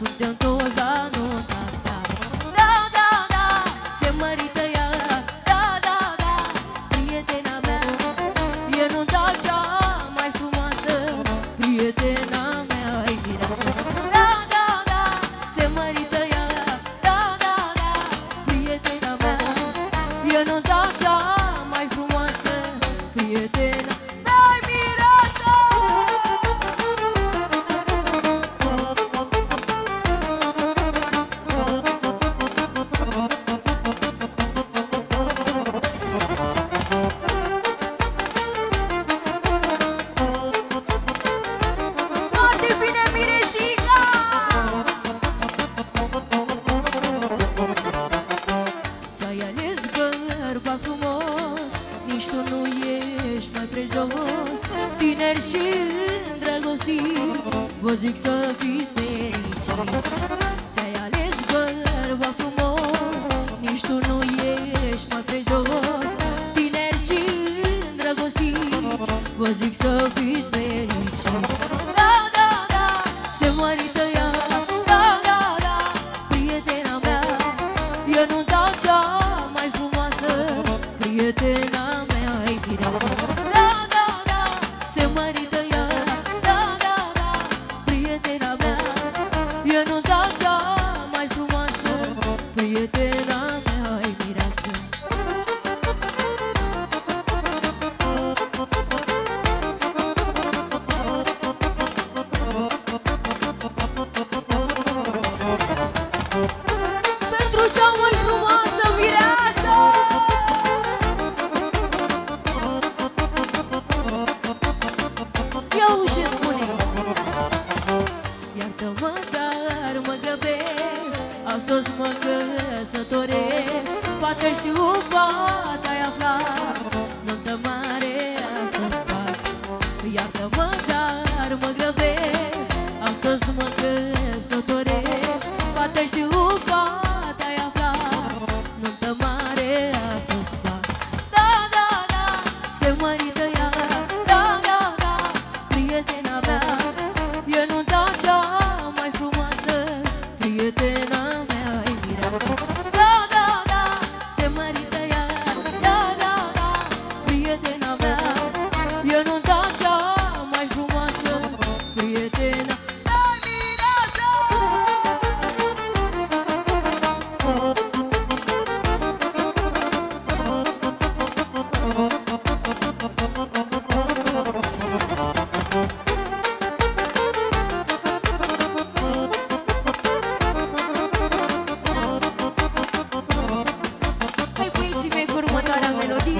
assunto tentou usar nici tu nu ești mai prejos Tineri și îndrăgostiți Vă zic să fiți fericiți. Ți-ai ales bărba frumos Nici tu nu ești mai prejos Prietena mea e mireasă Pentru cea mai frumoasă mireasă! Eu ce spune. Iartă-mă, dar mă grăbesc Astăzi mă căsătoresc Poate știu, poate ai aflat. Nuntă mare astăzi fac. Iartă-mă, dar mă grăbesc. Astăzi mă căsătoresc Poate știu, poate ai aflat. Nuntă mare astăzi fac. Da, da, da, se mă